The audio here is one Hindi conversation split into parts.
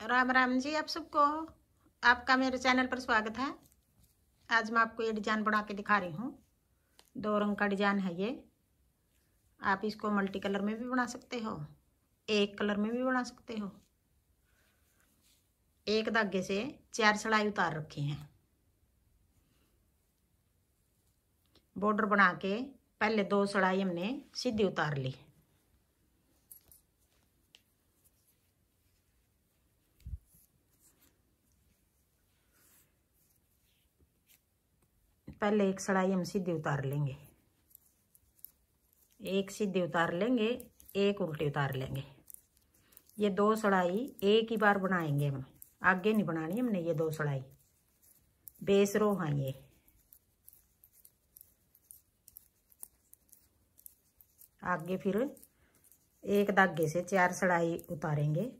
राम राम जी, आप सबको आपका मेरे चैनल पर स्वागत है। आज मैं आपको ये डिज़ाइन बना के दिखा रही हूँ। दो रंग का डिज़ाइन है ये। आप इसको मल्टी कलर में भी बना सकते हो, एक कलर में भी बना सकते हो। एक धागे से चार सड़ाई उतार रखी हैं। बॉर्डर बना के पहले दो सड़ाई हमने सीधी उतार ली। पहले एक सड़ाई हम सीधी उतार लेंगे। एक सीधी उतार लेंगे, एक उल्टी उतार लेंगे। ये दो सड़ाई एक ही बार बनाएँगे हम। आगे नहीं बनानी हमने ये दो सड़ाई। बेस रो हाँ ये। आगे फिर एक धागे से चार सड़ाई उतारेंगे।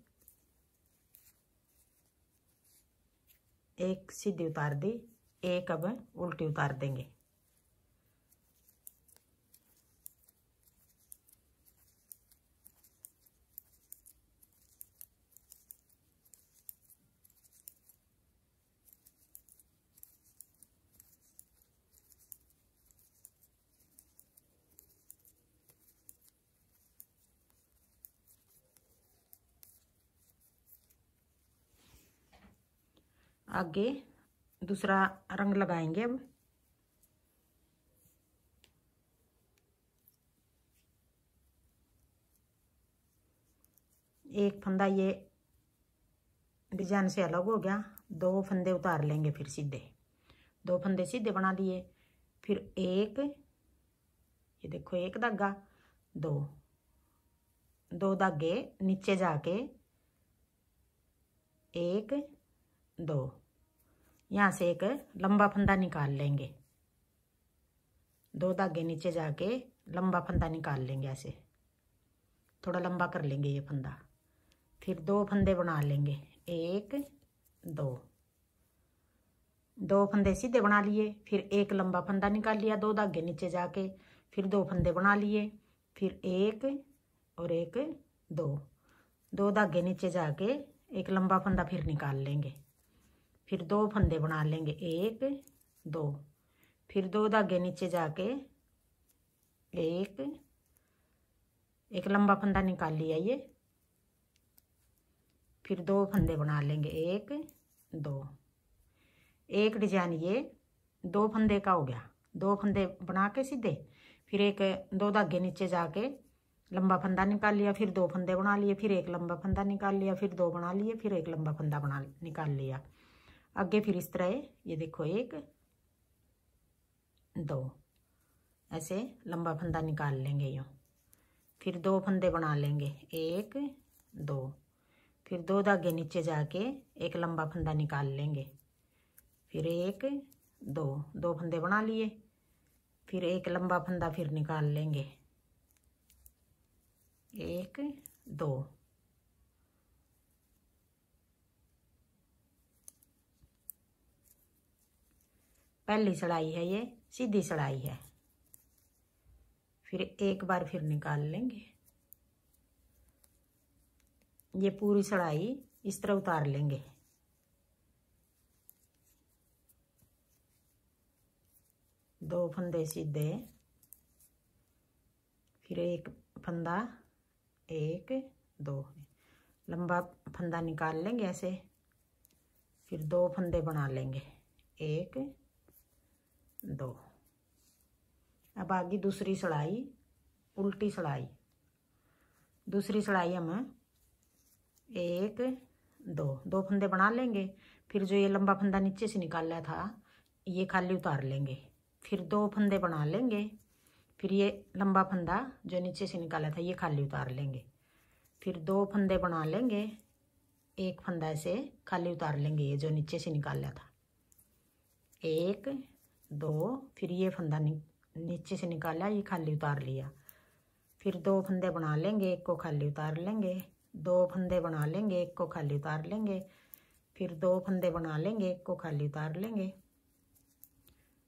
एक सीधी उतार दी। एक अब उल्टी उतार देंगे। आगे दूसरा रंग लगाएँगे अब। एक फंदा ये डिज़ाइन से अलग हो गया। दो फंदे उतार लेंगे फिर सीधे। दो फंदे सीधे बना दिए फिर एक, ये देखो, एक धागा, दो। दो धागे नीचे जाके, एक, दो। यहाँ से एक लंबा फंदा निकाल लेंगे। दो धागे नीचे जाके लंबा फंदा निकाल लेंगे ऐसे। थोड़ा लंबा कर लेंगे ये फंदा। फिर दो फंदे बना लेंगे। एक, दो। दो फंदे सीधे बना लिए, फिर एक लंबा फंदा निकाल लिया दो धागे नीचे जाके, फिर दो फंदे बना लिए, फिर एक और एक, दो। दो धागे नीचे जाके एक लंबा फंदा फिर निकाल लेंगे। फिर दो फंदे बना लेंगे, एक, दो। फिर दो धागे नीचे जाके, एक एक लंबा फंदा निकाल लिया ये। फिर दो फंदे बना लेंगे, एक, दो। एक डिज़ाइन ये, दो फंदे का हो गया। दो फंदे बना के सीधे, फिर एक, दो धागे नीचे जाके लंबा फंदा निकाल लिया, फिर दो फंदे बना लिए, फिर एक लंबा फंदा निकाल लिया, फिर दो बना लिए, फिर एक लंबा फंदा बना, निकाल लिया। आगे फिर इस तरह ये देखो एक, दो, ऐसे लंबा फंदा निकाल लेंगे यूँ। फिर दो फंदे बना लेंगे, एक, दो। फिर दो धागे नीचे जाके एक लंबा फंदा निकाल लेंगे। फिर एक, दो दो फंदे बना लिए। फिर एक लंबा फंदा फिर निकाल लेंगे। एक, दो। पहली सड़ाई है ये, सीधी सड़ाई है। फिर एक बार फिर निकाल लेंगे। ये पूरी सड़ाई इस तरह उतार लेंगे। दो फंदे सीधे, फिर एक फंदा, एक, दो। लंबा फंदा निकाल लेंगे ऐसे, फिर दो फंदे बना लेंगे, एक दो। अब आगे दूसरी सड़ाई, उल्टी सड़ाई। दूसरी सड़ाई हम एक, दो। दो फंदे बना लेंगे, फिर जो ये लंबा फंदा नीचे से निकाला था, ये खाली उतार लेंगे। फिर दो फंदे बना लेंगे, फिर ये लंबा फंदा जो नीचे से निकाला था, ये खाली उतार लेंगे। फिर दो फंदे बना लेंगे, एक फंदा ऐसे खाली उतार लेंगे, ये जो नीचे से निकाला था। एक दो, फिर ये फंदा नीचे से निकाला, ये खाली उतार लिया। फिर दो फंदे बना लेंगे, एक को खाली उतार लेंगे, दो फंदे बना लेंगे, एक को खाली उतार लेंगे, फिर दो फंदे बना लेंगे, एक को खाली उतार लेंगे,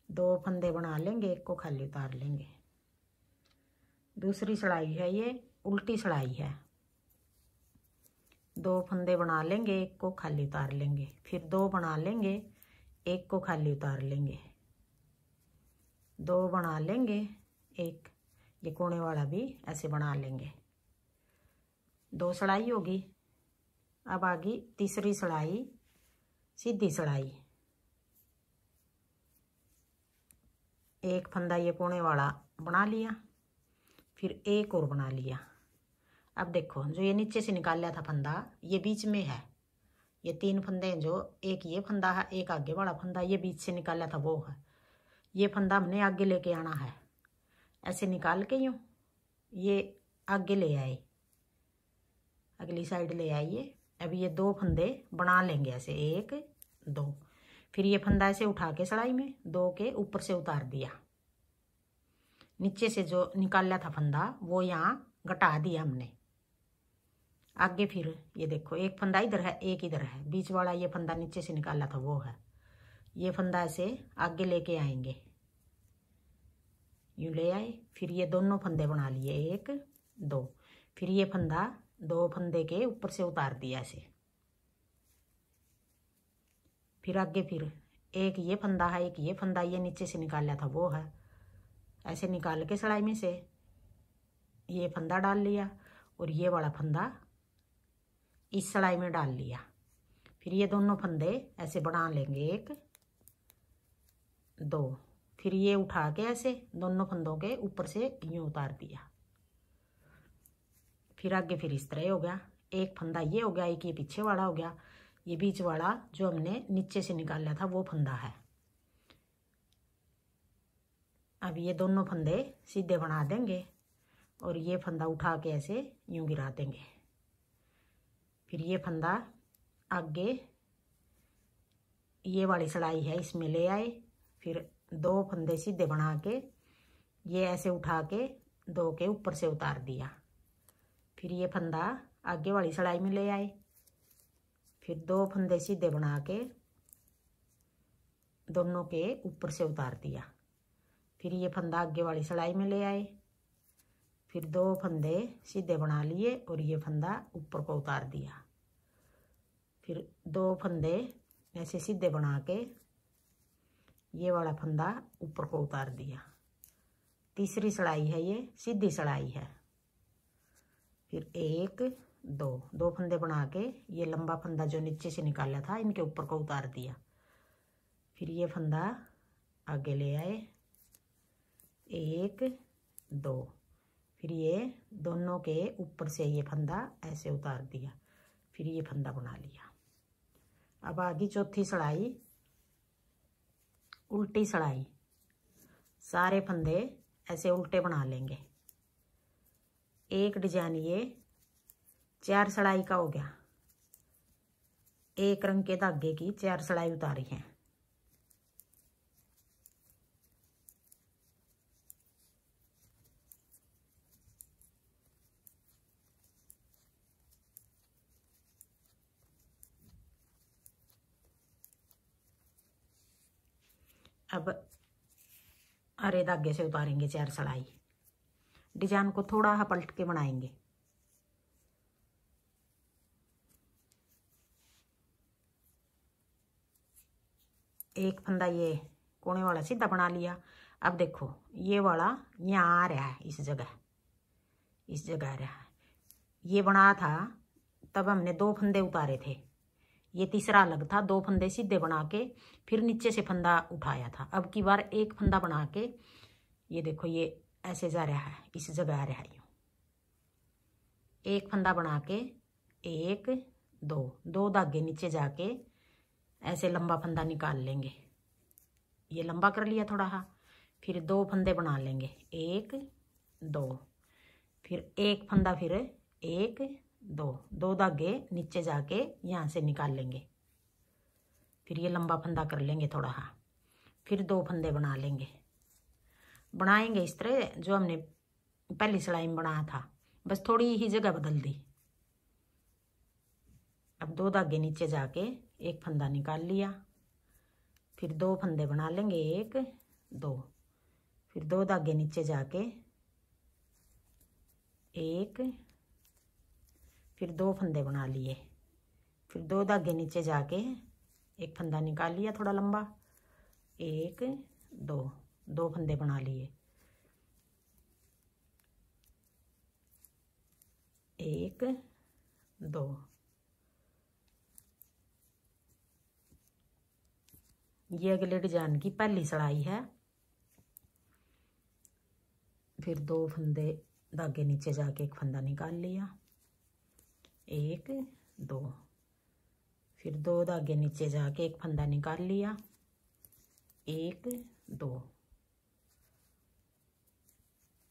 दो फंदे बना लेंगे, एक को खाली उतार लेंगे। दूसरी सड़ाई है ये, उल्टी सड़ाई है। दो फंदे बना लेंगे, एक को खाली उतार लेंगे, फिर दो बना लेंगे, एक को खाली उतार लेंगे। दो बना लेंगे, एक ये कोने वाला भी ऐसे बना लेंगे। दो सड़ाई होगी। अब आ गई तीसरी सड़ाई, सीधी सड़ाई। एक फंदा ये कोने वाला बना लिया, फिर एक और बना लिया। अब देखो, जो ये नीचे से निकाल लिया था फंदा, ये बीच में है। ये तीन फंदे हैं जो, एक ये फंदा है, एक आगे वाला फंदा, ये बीच से निकाला था, वो है। ये फंदा हमने आगे लेके आना है। ऐसे निकाल के यूँ ये आगे ले आए। अगली साइड ले आइए। अब ये दो फंदे बना लेंगे ऐसे, एक, दो। फिर ये फंदा ऐसे उठा के सड़ाई में, दो के ऊपर से उतार दिया। नीचे से जो निकाल था फंदा, वो यहाँ घटा दिया हमने। आगे फिर ये देखो, एक फंदा इधर है, एक इधर है। बीच वाला ये फंदा नीचे से निकाला था, वो है। ये फंदा ऐसे आगे लेके आएँगे। यूँ ले आए, फिर ये दोनों फंदे बना लिए, एक, दो। फिर ये फंदा दो फंदे के ऊपर से उतार दिया ऐसे फिर आगे फिर, एक ये फंदा है, एक ये फंदा ये नीचे से निकाला था, वो है। ऐसे निकाल के सड़ाई में से ये फंदा डाल लिया और ये वाला फंदा इस सड़ाई में डाल लिया। फिर ये दोनों फंदे ऐसे बना लेंगे, एक दो। फिर ये उठा के ऐसे दोनों फंदों के ऊपर से यूँ उतार दिया। फिर आगे फिर इस तरह हो गया। एक फंदा ये हो गया, एक ये पीछे वाला हो गया। ये बीच वाला जो हमने नीचे से निकाला था, वो फंदा है। अब ये दोनों फंदे सीधे बना देंगे और ये फंदा उठा के ऐसे यूँ गिरा देंगे। फिर ये फंदा आगे ये वाली सड़ाई है, इसमें ले आए। फिर दो फंदे सीधे बना के, ये ऐसे उठा के दो के ऊपर से उतार दिया। फिर ये फंदा आगे वाली सड़ाई में ले आए। फिर दो फंदे सीधे बना के दोनों के ऊपर से उतार दिया। फिर ये फंदा आगे वाली सड़ाई में ले आए। फिर दो फंदे सीधे बना लिए और ये फंदा ऊपर को उतार दिया। फिर दो फंदे ऐसे सीधे बना के ये वाला फंदा ऊपर को उतार दिया। तीसरी सड़ाई है ये, सीधी सड़ाई है। फिर एक, दो दो फंदे बना के ये लंबा फंदा जो नीचे से निकाला था, इनके ऊपर को उतार दिया। फिर ये फंदा आगे ले आए। एक, दो, फिर ये दोनों के ऊपर से ये फंदा ऐसे उतार दिया। फिर ये फंदा बना लिया। अब आगे चौथी सड़ाई उल्टी सड़ाई। सारे फंदे ऐसे उल्टे बना लेंगे। एक डिज़ाइन ये चार सड़ाई का हो गया। एक रंग के धागे की चार सड़ाई उतारी है अब अरे धागे से उतारेंगे चार सड़ाई। डिज़ाइन को थोड़ा हा पलट के बनाएँगे। एक फंदा ये कोने वाला सीधा बना लिया। अब देखो, ये वाला यहाँ आ रहा है, इस जगह। इस जगह आ रहा है। ये बना था, तब हमने दो फंदे उतारे थे। ये तीसरा अलग था, दो फंदे सीधे बना के, फिर नीचे से फंदा उठाया था। अब की बार एक फंदा बना के, ये देखो, ये ऐसे जा रहा है, इस जगह आ रहा है। यूँ एक फंदा बना के, एक, दो दो धागे नीचे जाके ऐसे लंबा फंदा निकाल लेंगे। ये लंबा कर लिया थोड़ा हा फिर दो फंदे बना लेंगे, एक, दो, फिर एक फंदा फिर एक दो दो धागे नीचे जाके यहाँ से निकाल लेंगे। फिर ये लंबा फंदा कर लेंगे थोड़ा हाँ फिर दो फंदे बना लेंगे। बनाएँगे इस तरह जो हमने पहली सिलाई में बनाया था। बस थोड़ी ही जगह बदल दी। अब दो धागे नीचे जाके एक फंदा निकाल लिया। फिर दो फंदे बना लेंगे, एक, दो। फिर दो धागे नीचे जाके एक फिर दो फंदे बना लिए। फिर दो धागे नीचे जाके एक फंदा निकाल लिया थोड़ा लंबा। एक, दो दो फंदे बना लिए। एक, दो। ये अगले डिज़ाइन की पहली सड़ाई है। फिर दो फंदे धागे नीचे जाके एक फंदा निकाल लिया। एक, दो। फिर दो धागे नीचे जाके एक फंदा निकाल लिया। एक, दो।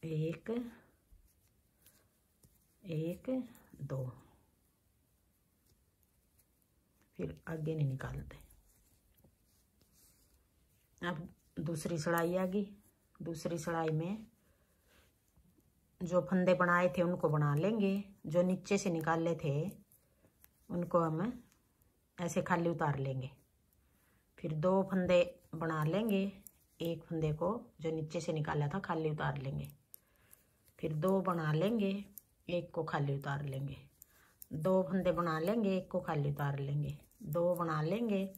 एक एक, दो। फिर आगे नहीं निकालते। अब दूसरी सड़ाई आ गई। दूसरी सड़ाई में जो फंदे बनाए थे उनको बना लेंगे। जो नीचे से निकाले थे, उनको हम ऐसे खाली उतार लेंगे। फिर दो फंदे बना लेंगे, एक फंदे को जो नीचे से निकाला था, खाली उतार लेंगे। फिर दो बना लेंगे, एक को खाली उतार लेंगे। दो फंदे बना लेंगे, एक को खाली उतार लेंगे। दो बना लेंगे,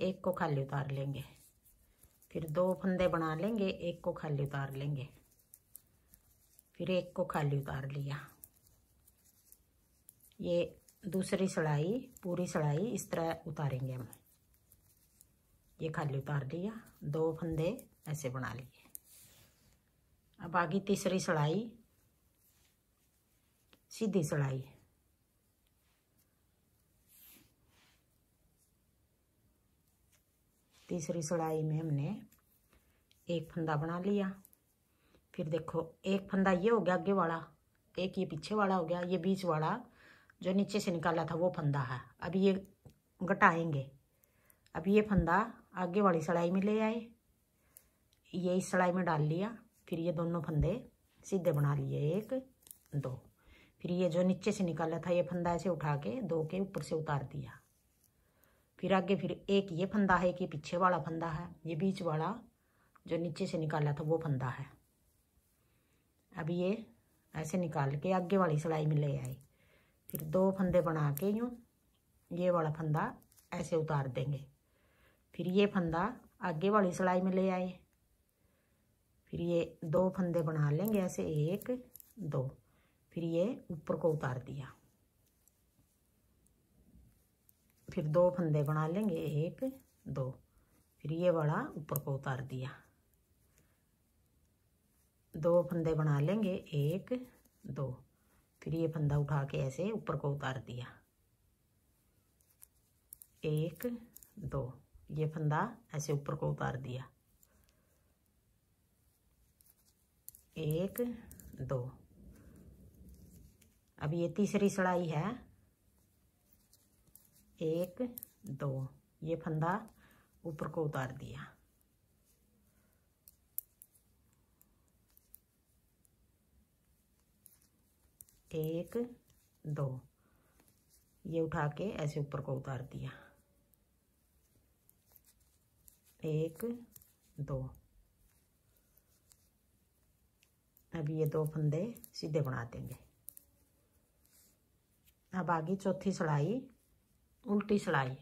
एक को खाली उतार लेंगे। फिर दो फंदे बना लेंगे, एक को खाली उतार लेंगे। फिर एक को खाली उतार लिया। ये दूसरी सड़ाई, पूरी सड़ाई इस तरह उतारेंगे हम। ये खाली उतार लिया दो फंदे ऐसे बना लिए। अब आगे तीसरी सड़ाई, सीधी सड़ाई। तीसरी सड़ाई में हमने एक फंदा बना लिया। फिर देखो, एक फंदा ये हो गया आगे वाला, एक ये पीछे वाला हो गया, ये बीच वाला। जो नीचे से निकाला था वो फंदा है। अब ये घटाएँगे। अब ये फंदा आगे वाली सड़ाई में ले आए। ये इस सड़ाई में डाल लिया। फिर ये दोनों फंदे सीधे बना लिए। एक, दो। फिर ये जो नीचे से निकाला था, ये फंदा ऐसे उठा के दो के ऊपर से उतार दिया। फिर आगे फिर एक ये फंदा है कि पीछे वाला फंदा है। ये बीच वाला जो नीचे से निकाला था, वो फंदा है। अब ये ऐसे निकाल के आगे वाली सिलाई में ले आए। फिर दो फंदे बना के यूँ, ये वाला फंदा ऐसे उतार देंगे। फिर ये फंदा आगे वाली सिलाई में ले आए। फिर ये दो फंदे बना लेंगे ऐसे, एक, दो। फिर ये ऊपर को उतार दिया। फिर दो फंदे बना लेंगे, एक, दो। फिर ये वाला ऊपर को उतार दिया। दो फंदे बना लेंगे, एक, दो। फिर ये फंदा उठा के ऐसे ऊपर को उतार दिया। एक, दो, ये फंदा ऐसे ऊपर को उतार दिया। एक, दो। अब ये तीसरी सड़ाई है। एक, दो, ये फंदा ऊपर को उतार दिया। एक, दो। ये उठा के ऐसे ऊपर को उतार दिया। एक, दो। अब ये दो फंदे सीधे बना देंगे। अब आगे चौथी सिलाई, उल्टी सिलाई।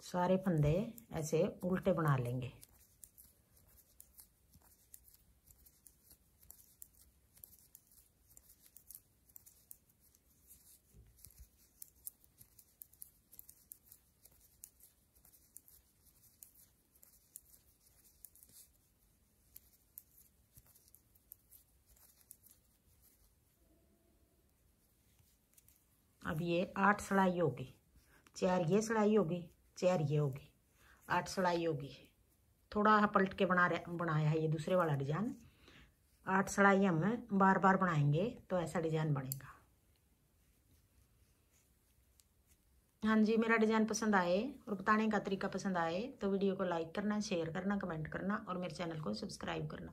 सारे फंदे ऐसे उल्टे बना लेंगे। अब ये आठ सड़ाई होगी। चार ये सड़ाई होगी, चार ये होगी। आठ सड़ाई होगी। थोड़ा पलट के बना रहे, बनाया है ये दूसरे वाला डिज़ाइन। आठ सड़ाई हम बार बार बनाएँगे तो ऐसा डिज़ाइन बनेगा। हाँ जी, मेरा डिज़ाइन पसंद आए और बताने का तरीका पसंद आए तो वीडियो को लाइक करना, शेयर करना, कमेंट करना और मेरे चैनल को सब्सक्राइब करना।